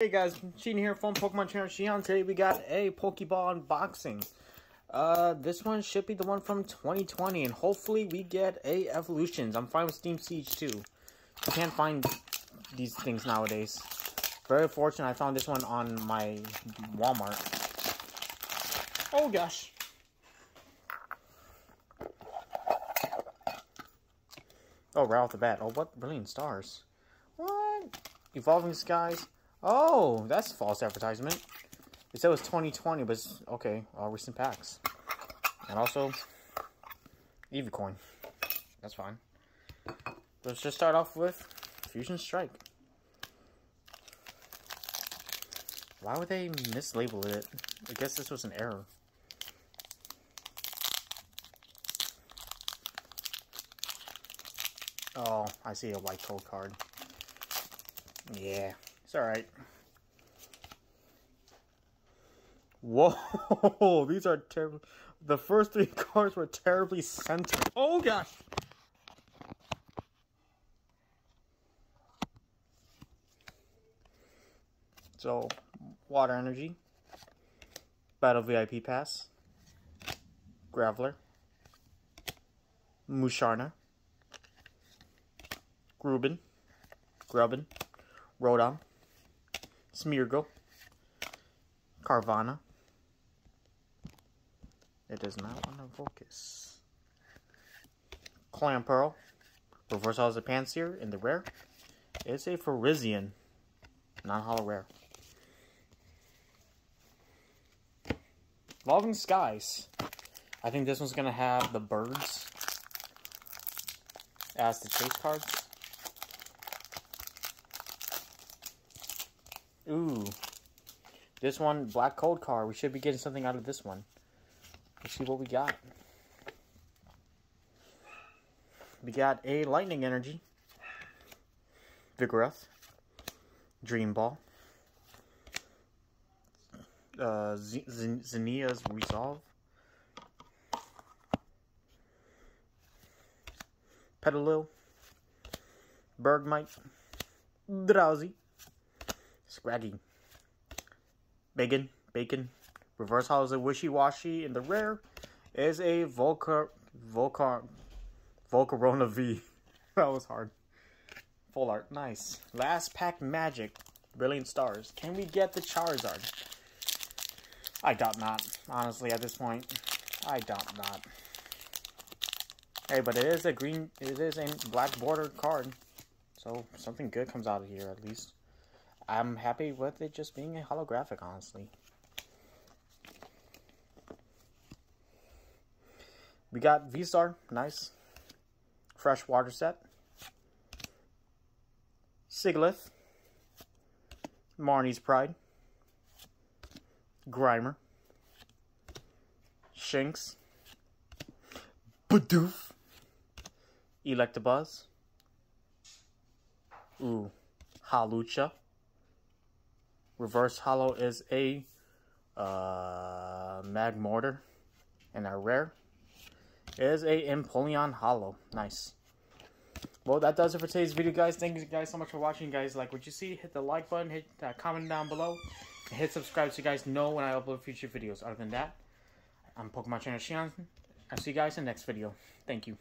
Hey guys, Sheen here from Pokemon Channel Shihan. Today we got a Pokeball unboxing. Uh, this one should be the one from 2020, and hopefully we get a Evolutions. I'm fine with Steam Siege too. You can't find these things nowadays. Very fortunate I found this one on my Walmart. Oh gosh. Oh, right off the bat. Oh, what? Brilliant stars. What? Evolving Skies. Oh, that's false advertisement. It said it was 2020, but okay, all recent packs. And also, Eevee coin. That's fine. Let's just start off with Fusion Strike. Why would they mislabel it? I guess this was an error. Oh, I see a white code card. Yeah. It's alright. Whoa, these are terrible. The first three cards were terribly centered. Oh gosh! So, Water Energy, Battle VIP Pass, Graveler, Musharna, Grubbin, Grubbin, Rotom, Smeargle, Carvanha. It does not want to focus. Clamperl, Reverse Holo Pansear in the rare. It's a Farisian, non-holo rare. Evolving Skies. I think this one's going to have the birds as the chase cards. Ooh. This one, Black Cold Car. We should be getting something out of this one. Let's see what we got. We got a Lightning Energy. Vigoroth. Dream Ball. Uh, Resolve. Petilil. Bergmite. Drowzee. Scraggy. Bacon, bacon. Reverse holo is a Wishiwashi, and the rare is a Volcar, Volcar, Volcarona V. that was hard. Full art, nice. Last pack magic, brilliant stars. Can we get the Charizard? I doubt not, honestly, at this point. I doubt not. Hey, but it is a green, it is a black border card. So, something good comes out of here, at least. I'm happy with it just being a holographic, honestly. We got V-Star, nice. Fresh water set. Sigilyph. Marnie's Pride. Grimer. Shinx. Bidoof. Electabuzz. Ooh. Hawlucha. Reverse Holo is a uh, Magmortar. And our rare is a Empoleon Holo. Nice. Well, that does it for today's video, guys. Thank you guys so much for watching. guys like what you see, hit the like button, hit that comment down below, and hit subscribe so you guys know when I upload future videos. Other than that, I'm Pokemon Trainer Shihan. I'll see you guys in the next video. Thank you.